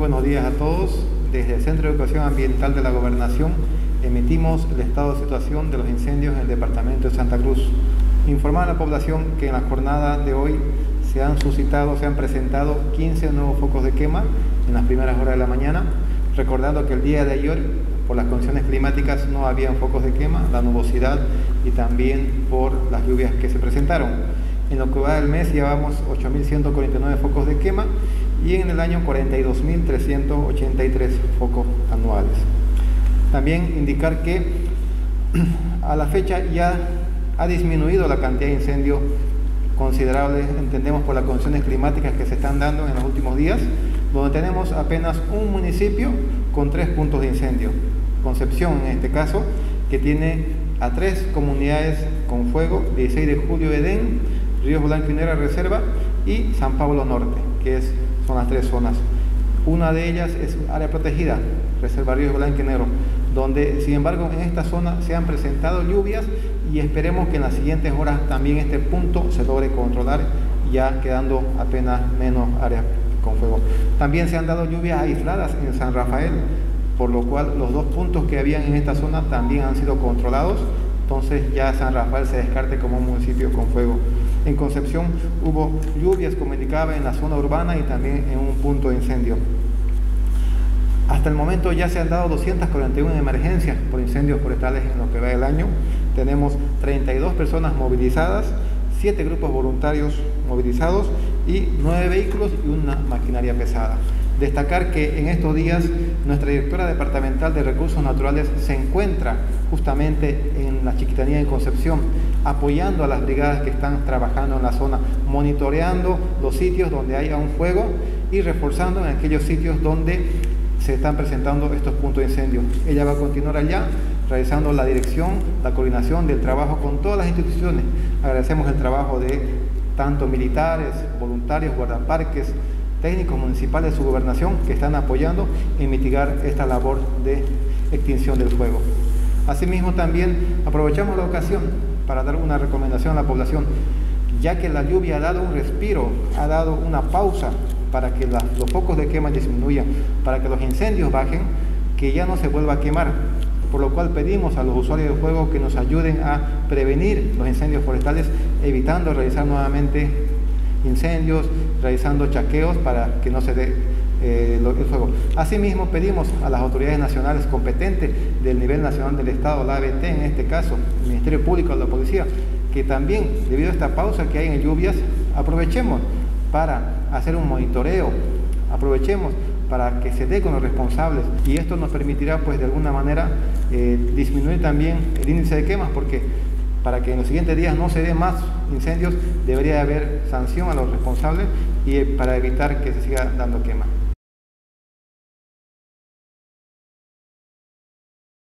buenos días a todos. Desde el Centro de Educación Ambiental de la Gobernación emitimos el estado de situación de los incendios en el departamento de Santa Cruz. Informar a la población que en la jornada de hoy se han suscitado, se han presentado 15 nuevos focos de quema en las primeras horas de la mañana, recordando que el día de ayer, por las condiciones climáticas, no habían focos de quema, la nubosidad y también por las lluvias que se presentaron. En lo que va del mes llevamos 8.149 focos de quema y en el año 42.383 focos anuales. También indicar que a la fecha ya ha disminuido la cantidad de incendios considerables, entendemos por las condiciones climáticas que se están dando en los últimos días, donde tenemos apenas un municipio con tres puntos de incendio. Concepción, en este caso, que tiene a tres comunidades con fuego, 16 de julio Edén, Río y Negra Reserva y San Pablo Norte, que es son las tres zonas. Una de ellas es área protegida, Reserva Río y Negro, donde sin embargo en esta zona se han presentado lluvias y esperemos que en las siguientes horas también este punto se logre controlar, ya quedando apenas menos áreas con fuego. También se han dado lluvias aisladas en San Rafael, por lo cual los dos puntos que habían en esta zona también han sido controlados, entonces ya San Rafael se descarte como un municipio con fuego. En Concepción hubo lluvias, como indicaba, en la zona urbana y también en un punto de incendio. Hasta el momento ya se han dado 241 emergencias por incendios forestales en lo que va del año. Tenemos 32 personas movilizadas, 7 grupos voluntarios movilizados y 9 vehículos y una maquinaria pesada. Destacar que en estos días nuestra directora departamental de recursos naturales se encuentra justamente en la Chiquitanía de Concepción, apoyando a las brigadas que están trabajando en la zona, monitoreando los sitios donde haya un fuego y reforzando en aquellos sitios donde se están presentando estos puntos de incendio. Ella va a continuar allá realizando la dirección, la coordinación del trabajo con todas las instituciones. Agradecemos el trabajo de tanto militares, voluntarios, guardaparques, técnicos municipales de su gobernación que están apoyando en mitigar esta labor de extinción del fuego. Asimismo también aprovechamos la ocasión para dar una recomendación a la población, ya que la lluvia ha dado un respiro, ha dado una pausa para que los focos de quema disminuyan, para que los incendios bajen, que ya no se vuelva a quemar. Por lo cual pedimos a los usuarios de fuego que nos ayuden a prevenir los incendios forestales, evitando realizar nuevamente incendios, realizando chaqueos para que no se dé eh, el fuego. Asimismo, pedimos a las autoridades nacionales competentes del nivel nacional del Estado, la ABT en este caso, el Ministerio Público, la Policía, que también, debido a esta pausa que hay en lluvias, aprovechemos para hacer un monitoreo, aprovechemos para que se dé con los responsables y esto nos permitirá pues de alguna manera eh, disminuir también el índice de quemas porque para que en los siguientes días no se dé más incendios, debería haber sanción a los responsables y para evitar que se siga dando quema.